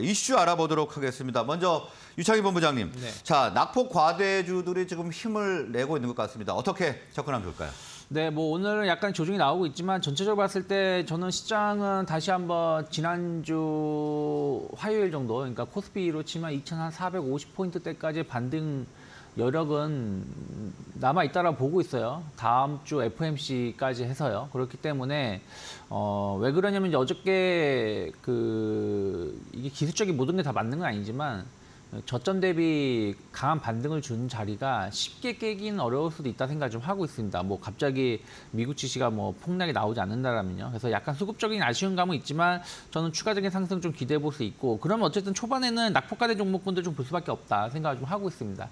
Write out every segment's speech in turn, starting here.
이슈 알아보도록 하겠습니다. 먼저 유창희 본부장님. 네. 자, 낙폭 과대주들이 지금 힘을 내고 있는 것 같습니다. 어떻게 접근하면 좋을까요? 네, 뭐 오늘은 약간 조정이 나오고 있지만 전체적으로 봤을 때 저는 시장은 다시 한번 지난주 화요일 정도, 그러니까 코스피로 치면 2,450포인트 대까지 반등 여력은 남아 있다라 보고 있어요. 다음 주 FMC까지 해서요. 그렇기 때문에 어, 왜 그러냐면 어저께 그 이게 기술적인 모든 게 다 맞는 건 아니지만 저점 대비 강한 반등을 준 자리가 쉽게 깨기는 어려울 수도 있다 생각 좀 하고 있습니다. 뭐 갑자기 미국 지시가 뭐 폭락이 나오지 않는다라면요. 그래서 약간 수급적인 아쉬운 감은 있지만 저는 추가적인 상승 좀 기대해 볼 수 있고 그러면 어쨌든 초반에는 낙폭과대 종목군들 좀 볼 수밖에 없다 생각을 좀 하고 있습니다.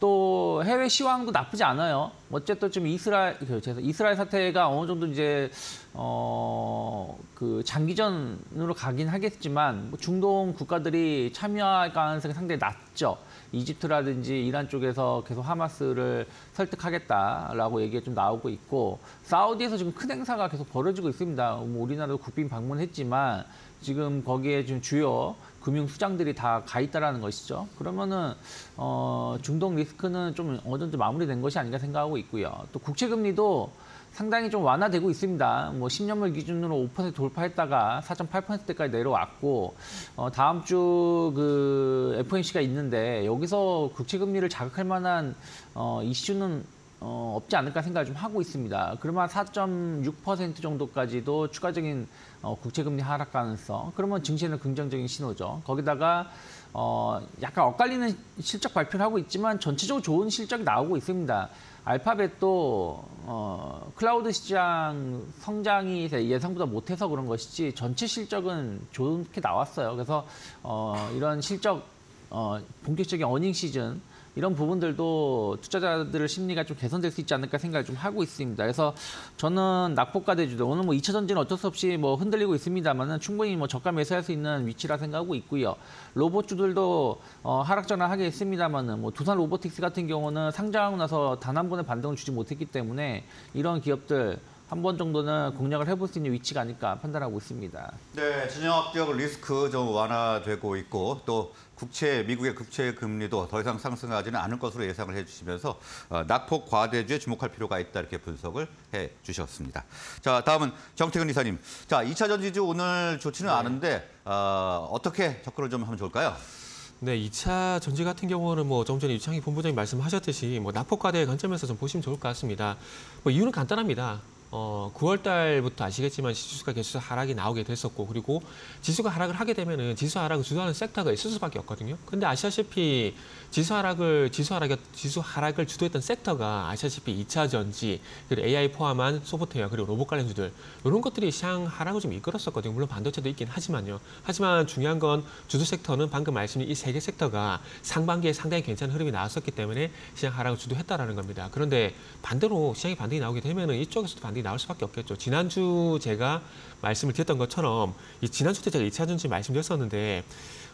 또 해외 시황도 나쁘지 않아요. 어쨌든 지금 이스라엘 그 이스라엘 사태가 어느 정도 이제 어그 장기전으로 가긴 하겠지만 뭐 중동 국가들이 참여할 가능성이 상당히 낮죠. 이집트라든지 이란 쪽에서 계속 하마스를 설득하겠다라고 얘기가 좀 나오고 있고 사우디에서 지금 큰 행사가 계속 벌어지고 있습니다. 뭐 우리나라도 국빈 방문했지만 지금 거기에 지금 주요 금융 수장들이 다 가 있다라는 것이죠. 그러면은 어, 중동 리스크는 좀 어느 정도 마무리된 것이 아닌가 생각하고 있고요. 또 국채 금리도 상당히 좀 완화되고 있습니다. 뭐 10년물 기준으로 5% 돌파했다가 4.8%대까지 내려왔고 어, 다음 주 그 FOMC가 있는데 여기서 국채 금리를 자극할 만한 어, 이슈는 어, 없지 않을까 생각을 좀 하고 있습니다. 그러면 4.6% 정도까지도 추가적인 어, 국채금리 하락 가능성. 그러면 증시에는 긍정적인 신호죠. 거기다가 어, 약간 엇갈리는 실적 발표를 하고 있지만 전체적으로 좋은 실적이 나오고 있습니다. 알파벳도 어, 클라우드 시장 성장이 예상보다 못해서 그런 것이지 전체 실적은 좋게 나왔어요. 그래서 어, 이런 실적 어, 본격적인 earning 시즌 이런 부분들도 투자자들의 심리가 좀 개선될 수 있지 않을까 생각을 좀 하고 있습니다. 그래서 저는 낙폭과대주들 오늘 뭐 2차 전지는 어쩔 수 없이 뭐 흔들리고 있습니다만은 충분히 뭐 저가 매수할 수 있는 위치라 생각하고 있고요. 로봇주들도 어, 하락 전환하긴 했습니다만은 뭐 두산 로보틱스 같은 경우는 상장하고 나서 단 한 번의 반등을 주지 못했기 때문에 이런 기업들 한 번 정도는 공략을 해볼 수 있는 위치가 아닐까 판단하고 있습니다. 네, 진영학적 리스크 좀 완화되고 있고 또 국채 미국의 국채 금리도 더 이상 상승하지는 않을 것으로 예상을 해주시면서 어, 낙폭 과대주에 주목할 필요가 있다 이렇게 분석을 해주셨습니다. 자, 다음은 정태근 이사님. 자, 2차 전지주 오늘 좋지는 않은데 어, 어떻게 접근을 좀 하면 좋을까요? 네, 2차 전지 같은 경우는 뭐 조금 전에 유창희 본부장님 말씀하셨듯이 뭐 낙폭과대의 관점에서 좀 보시면 좋을 것 같습니다. 뭐 이유는 간단합니다. 어, 9월 달부터 아시겠지만 지수가 계속 하락이 나오게 됐었고 그리고 지수가 하락을 하게 되면은 지수 하락을 주도하는 섹터가 있을 수밖에 없거든요. 근데 아시다시피 지수 하락을 지수 하락 지수 하락을 주도했던 섹터가 아시다시피 2차 전지 그리고 AI 포함한 소프트웨어 그리고 로봇 관련주들 이런 것들이 시장 하락을 좀 이끌었었거든요. 물론 반도체도 있긴 하지만요. 하지만 중요한 건 주도 섹터는 방금 말씀드린 이 세 개 섹터가 상반기에 상당히 괜찮은 흐름이 나왔었기 때문에 시장 하락을 주도했다라는 겁니다. 그런데 반대로 시장이 반등이 나오게 되면은 이쪽에서도 반등 이 나올 수밖에 없겠죠. 지난주 제가 말씀을 드렸던 것처럼 이 지난주 때 제가 2차 전지 말씀드렸었는데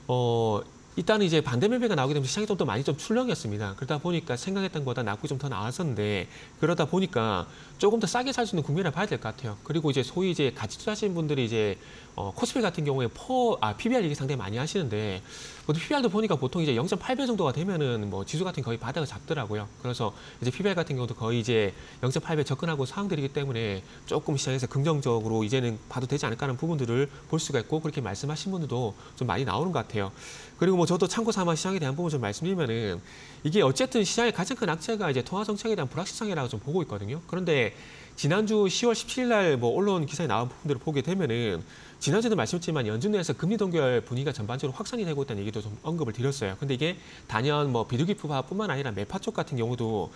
어 일단은 이제 반대 매매가 나오게 되면 시장이 좀 더 많이 좀 출렁였습니다. 그러다 보니까 생각했던 것보다 낙폭이 좀 더 나왔었는데 그러다 보니까 조금 더 싸게 살 수 있는 국면을 봐야 될 것 같아요. 그리고 이제 소위 이제 같이 투자하시는 분들이 이제 어, 코스피 같은 경우에 포, 아, PBR 얘기 상당히 많이 하시는데 뭐 PBR도 보니까 보통 이제 0.8배 정도가 되면은 뭐 지수 같은 거의 바닥을 잡더라고요. 그래서 이제 PBR 같은 경우도 거의 이제 0.8배 접근하고 상황들이기 때문에 조금 시장에서 긍정적으로 이제는 봐도 되지 않을까 하는 부분들을 볼 수가 있고 그렇게 말씀하신 분들도 좀 많이 나오는 것 같아요. 그리고 뭐 저도 참고 삼아 시장에 대한 부분 좀 말씀드리면은 이게 어쨌든 시장의 가장 큰 악재가 이제 통화 정책에 대한 불확실성이라고 좀 보고 있거든요. 그런데 지난주 10월 17일 날 뭐 언론 기사에 나온 부분들을 보게 되면은 지난주에도 말씀드렸지만 연준 내에서 금리 동결 분위기가 전반적으로 확산이 되고 있다는 얘기도 좀 언급을 드렸어요. 근데 이게 단연 뭐 비둘기푸파뿐만 아니라 매파 쪽 같은 경우도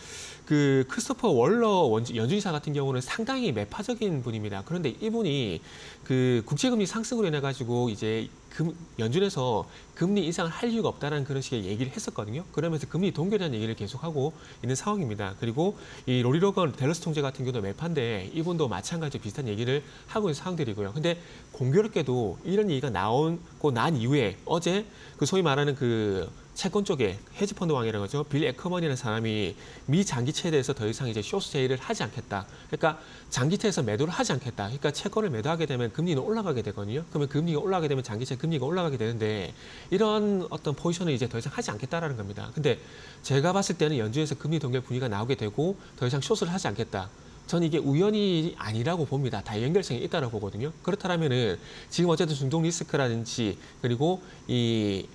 그 크리스토퍼 월러 연준이사 같은 경우는 상당히 매파적인 분입니다. 그런데 이분이 그 국제금리 상승으로 인해 가지고 이제 금, 연준에서 금리 인상을 할 이유가 없다는 그런 식의 얘기를 했었거든요. 그러면서 금리 동결이라는 얘기를 계속하고 있는 상황입니다. 그리고 이 로리 로건 델러스 총재 같은 경우도 매파인데 이분도 마찬가지로 비슷한 얘기를 하고 있는 상황들이고요. 근데 공교 롭게도 이런 얘기가 나오고 난 이후에 어제 그 소위 말하는 그 채권 쪽에 헤지펀드 왕이라고 하죠. 빌 애크먼이라는 사람이 미 장기채에 대해서 더 이상 이제 쇼스 제의를 하지 않겠다. 그러니까 장기채에서 매도를 하지 않겠다. 그러니까 채권을 매도하게 되면 금리는 올라가게 되거든요. 그러면 금리가 올라가게 되면 장기채 금리가 올라가게 되는데 이런 어떤 포지션을 이제 더 이상 하지 않겠다라는 겁니다. 근데 제가 봤을 때는 연준에서 금리 동결 분위기가 나오게 되고 더 이상 쇼스를 하지 않겠다. 저는 이게 우연이 아니라고 봅니다. 다 연결성이 있다고 보거든요. 그렇다면은 지금 어쨌든 중동 리스크라든지 그리고 이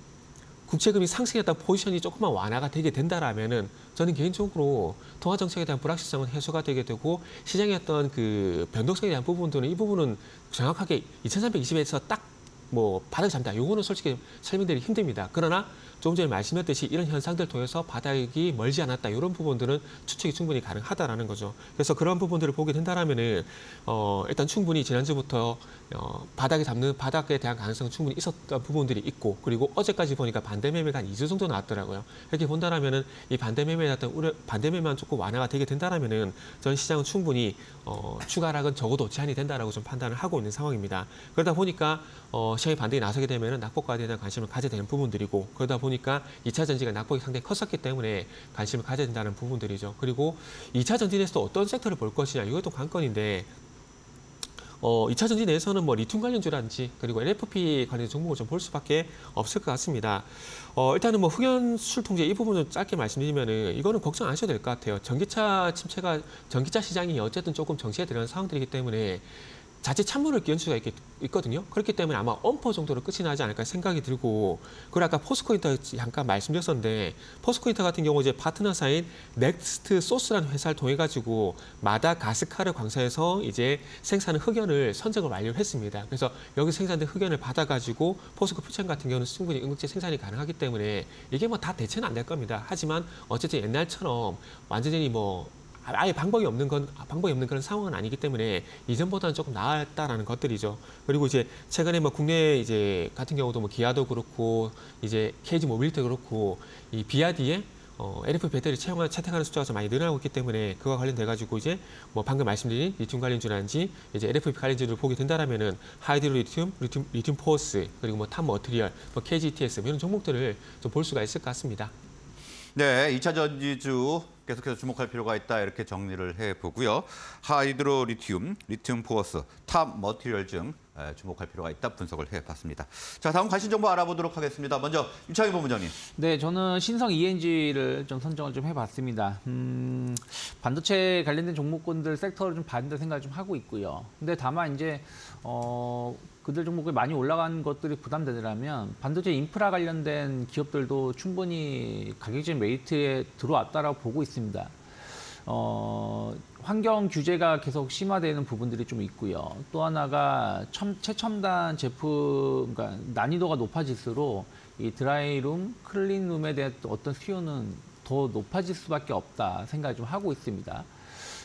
국채금이 상승했다 포지션이 조금만 완화가 되게 된다라면은 저는 개인적으로 통화 정책에 대한 불확실성은 해소가 되게 되고 시장의 어떤 그 변동성에 대한 부분들은 이 부분은 정확하게 2320에서 딱 뭐 바닥 잡다. 요거는 솔직히 설명드리기 힘듭니다. 그러나 조금 전에 말씀드렸듯이 이런 현상들 통해서 바닥이 멀지 않았다. 이런 부분들은 추측이 충분히 가능하다라는 거죠. 그래서 그런 부분들을 보게 된다라면은 어 일단 충분히 지난주부터 어 바닥에 잡는 바닥에 대한 가능성은 충분히 있었던 부분들이 있고 그리고 어제까지 보니까 반대 매매가 한 2주 정도 나왔더라고요. 이렇게 본다라면은 이 반대 매매에 어떤 우려 반대 매매만 조금 완화가 되게 된다라면은 전 시장은 충분히 어 추가 하락은 적어도 제한이 된다라고 좀 판단을 하고 있는 상황입니다. 그러다 보니까 어 시장이 반대에 나서게 되면은 낙폭과대에 대한 관심을 가져야 되는 부분들이고 그러다 보니 까 2차 전지가 낙폭이 상당히 컸었기 때문에 관심을 가져야 된다는 부분들이죠. 그리고 2차 전지에서 또 어떤 섹터를 볼 것이냐 이것도 관건인데 어, 2차 전지 내에서는 뭐 리튬 관련주라든지 그리고 LFP 관련 종목을 좀 볼 수밖에 없을 것 같습니다. 어, 일단은 뭐 흑연술 통제 이 부분은 짧게 말씀드리면은 이거는 걱정 안 하셔도 될 것 같아요. 전기차 침체가 전기차 시장이 어쨌든 조금 정체에 들어간 상황들이기 때문에 자칫 찬물을 끼얹을 수가 있, 있거든요. 그렇기 때문에 아마 엄퍼 정도로 끝이 나지 않을까 생각이 들고 그리고 아까 포스코 인터 잠깐 말씀드렸었는데 포스코 인터 같은 경우 이제 파트너사인 넥스트 소스라는 회사를 통해 가지고 마다가스카르 광산에서 이제 생산한 흑연을 선적을 완료를 했습니다. 그래서 여기 생산된 흑연을 받아 가지고 포스코 퓨처엠 같은 경우는 충분히 응급제 생산이 가능하기 때문에 이게 뭐 다 대체는 안 될 겁니다. 하지만 어쨌든 옛날처럼 완전히 뭐 아예 방법이 없는 건 방법이 없는 그런 상황은 아니기 때문에 이전보다는 조금 나았다라는 것들이죠. 그리고 이제 최근에 뭐 국내 이제 같은 경우도 뭐 기아도 그렇고 이제 KG 모빌리티도 그렇고 이 BYD에 어, LFP 배터리 채용하 채택하는 숫자가 좀 많이 늘어나고 있기 때문에 그와 관련돼 가지고 이제 뭐 방금 말씀드린 리튬 관련주라든지 이제 LFP 관련주를 보게 된다라면은 하이드로 리튬, 리튬, 리튬 포어스 그리고 뭐 탑 머티리얼, 뭐 KGTS 뭐 이런 종목들을 좀 볼 수가 있을 것 같습니다. 네, 2차 전지주 계속해서 주목할 필요가 있다 이렇게 정리를 해보고요. 하이드로 리튬, 리튬 포어스, 탑 머티리얼 등 주목할 필요가 있다 분석을 해봤습니다. 자, 다음 관심 정보 알아보도록 하겠습니다. 먼저 유창희 본부장님. 네, 저는 신성 ENG를 좀 선정을 좀 해봤습니다. 음, 반도체 관련된 종목군들 섹터를 좀 봐야 된다 생각을 좀 하고 있고요. 근데 다만 이제 어, 그들 종목이 많이 올라간 것들이 부담되더라면 반도체 인프라 관련된 기업들도 충분히 가격적인 메리트에 들어왔다라고 보고 있습니다. 어, 환경 규제가 계속 심화되는 부분들이 좀 있고요. 또 하나가 첨, 최첨단 제품, 그러니까 난이도가 높아질수록 이 드라이룸, 클린룸에 대한 어떤 수요는 더 높아질 수밖에 없다 생각을 좀 하고 있습니다.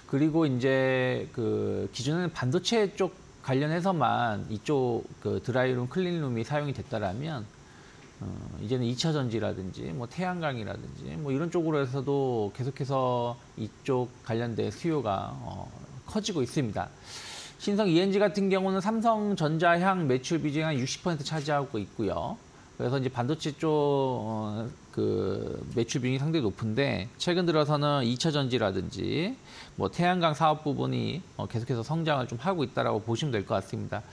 그리고 이제 그 기존에는 반도체 쪽 관련해서만 이쪽 그 드라이룸, 클린룸이 사용이 됐다라면 어, 이제는 2차 전지라든지 뭐 태양광이라든지 뭐 이런 쪽으로 해서도 계속해서 이쪽 관련된 수요가 어, 커지고 있습니다. 신성 ENG 같은 경우는 삼성전자향 매출 비중이 한 60% 차지하고 있고요. 그래서 이제 반도체 쪽그 어, 매출 비중이 상당히 높은데 최근 들어서는 2차 전지라든지 뭐 태양광 사업 부분이 어, 계속해서 성장을 좀 하고 있다라고 보시면 될 것 같습니다.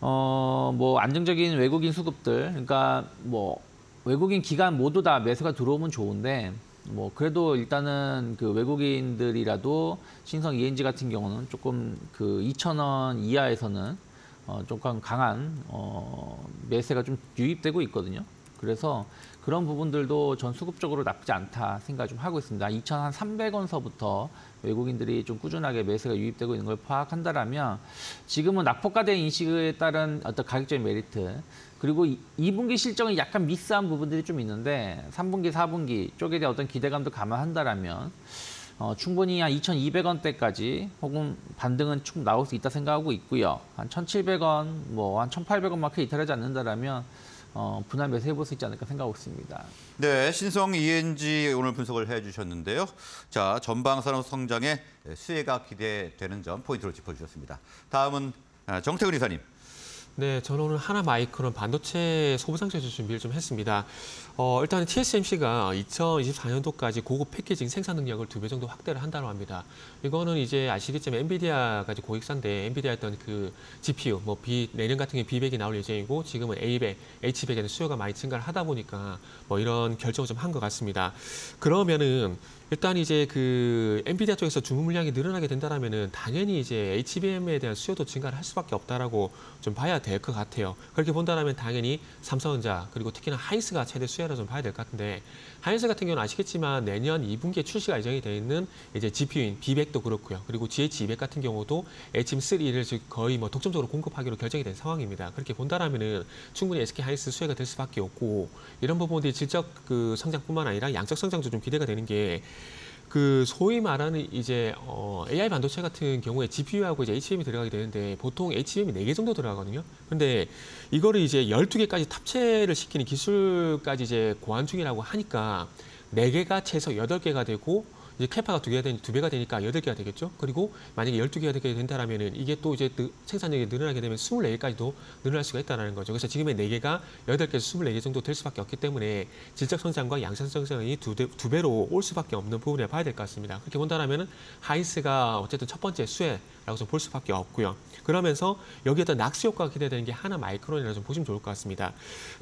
어, 뭐 안정적인 외국인 수급들, 그러니까 뭐 외국인 기관 모두 다 매수가 들어오면 좋은데 뭐 그래도 일단은 그 외국인들이라도 신성 ENG 같은 경우는 조금 그 2,000원 이하에서는 어, 조금 강한 어, 매세가 좀 유입되고 있거든요. 그래서 그런 부분들도 전 수급적으로 나쁘지 않다 생각 좀 하고 있습니다. 2,300원서부터 외국인들이 좀 꾸준하게 매수가 유입되고 있는 걸 파악한다라면 지금은 낙폭과대 인식에 따른 어떤 가격적인 메리트 그리고 2분기 실적은 약간 미스한 부분들이 좀 있는데 3분기, 4분기 쪽에 대한 어떤 기대감도 감안한다라면 어, 충분히 한 2,200원대까지 혹은 반등은 충 나올 수 있다 생각하고 있고요. 한 1,700원, 뭐 한 1,800원 마크 이탈하지 않는다라면 어, 분할 매수 해볼 수 있지 않을까 생각하고 있습니다. 네, 신성 ENG 오늘 분석을 해주셨는데요. 자, 전방 산업 성장에 수혜가 기대되는 점 포인트로 짚어주셨습니다. 다음은 아, 정태근 이사님. 네, 저는 오늘 하나 마이크론 반도체 소부상자재 준비를 좀 했습니다. 어, 일단 TSMC가 2024년도까지 고급 패키징 생산 능력을 두 배 정도 확대를 한다고 합니다. 이거는 이제 아시겠지만 엔비디아가 이제 고객사인데 엔비디아 했던 그 GPU, 뭐 B, 내년 같은 경우에 B100이 나올 예정이고 지금은 A100, H100에는 수요가 많이 증가를 하다 보니까 뭐 이런 결정을 좀 한 것 같습니다. 그러면은 일단 이제 그 엔비디아 쪽에서 주문 물량이 늘어나게 된다라면은 당연히 이제 HBM에 대한 수요도 증가를 할 수밖에 없다라고 좀 봐야 될 것 같아요. 그렇게 본다라면 당연히 삼성전자 그리고 특히나 하이닉스가 최대 수혜라 좀 봐야 될 것 같은데 하이닉스 같은 경우는 아시겠지만 내년 2분기에 출시가 예정이 되어 있는 이제 GPU인 B100도 그렇고요. 그리고 GH200 같은 경우도 HBM3를 즉 거의 뭐 독점적으로 공급하기로 결정이 된 상황입니다. 그렇게 본다라면은 충분히 SK 하이닉스 수혜가 될 수밖에 없고 이런 부분들이 질적 그 성장뿐만 아니라 양적 성장도 좀 기대가 되는 게그 소위 말하는 이제 어 AI 반도체 같은 경우에 GPU하고 이제 HBM이 들어가게 되는데 보통 HBM이 4개 정도 들어가거든요. 근데 이거를 이제 12개까지 탑재를 시키는 기술까지 이제 고안 중이라고 하니까 4개가 최소 8개가 되고 이제 capa가 두 개가 되니 두 배가 되니까 여덟 개가 되겠죠. 그리고 만약에 열두 개가 되게 된다라면은 이게 또 이제 느- 생산력이 늘어나게 되면 스물네 개까지도 늘어날 수가 있다라는 거죠. 그래서 지금의 네 개가 여덟 개에서 스물네 개 정도 될 수밖에 없기 때문에 질적 성장과 양적 성장이 두, 대- 두 배로 올 수밖에 없는 부분에 봐야 될 것 같습니다. 그렇게 본다라면은 하이닉스가 어쨌든 첫 번째 수혜라고 좀 볼 수밖에 없고요. 그러면서 여기에다 낙수 효과가 기대되는 게 하나 마이크론이라 좀 보시면 좋을 것 같습니다.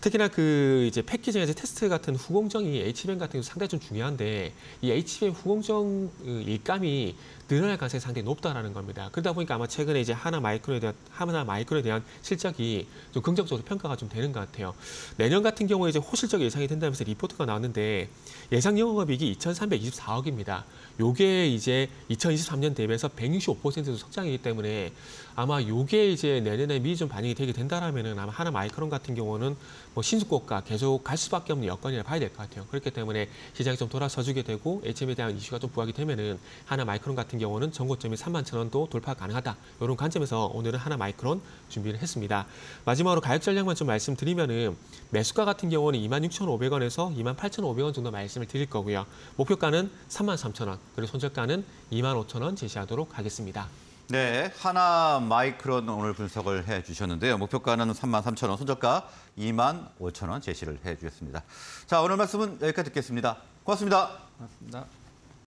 특히나 그 이제 패키징에서 테스트 같은 후공정이 HBM 같은 경우 상당히 좀 중요한데 이 HBM 후공정 그 일감이 늘어날 가능성이 상당히 높다라는 겁니다. 그러다 보니까 아마 최근에 이제 하나 마이크론에 대한 하나 마이크론에 대한 실적이 좀 긍정적으로 평가가 좀 되는 것 같아요. 내년 같은 경우에 이제 호실적 예상이 된다면서 리포트가 나왔는데 예상 영업이익이 2,324억입니다. 요게 이제 2023년 대비해서 165% 성장이기 때문에 아마 요게 이제 내년에 미리 좀 반영이 되게 된다라면은 아마 하나 마이크론 같은 경우는 뭐 신수고가 계속 갈 수밖에 없는 여건이라 봐야 될 것 같아요. 그렇기 때문에 시장이 좀 돌아서주게 되고 HM에 대한 이슈가 좀 부각이 되면은 하나 마이크론 같은 경우는 전고점이 3만 천 원도 돌파 가능하다. 이런 관점에서 오늘은 하나 마이크론 준비를 했습니다. 마지막으로 가격 전략만 좀 말씀드리면은 매수가 같은 경우는 26,500원에서 28,500원 정도 말씀을 드릴 거고요. 목표가는 33,000원, 그리고 손절가는 25,000원 제시하도록 하겠습니다. 네, 하나 마이크론 오늘 분석을 해 주셨는데요. 목표가는 3만 3천 원, 손절가 2만 5천 원 제시를 해 주셨습니다. 자, 오늘 말씀은 여기까지 듣겠습니다. 고맙습니다. 맞습니다.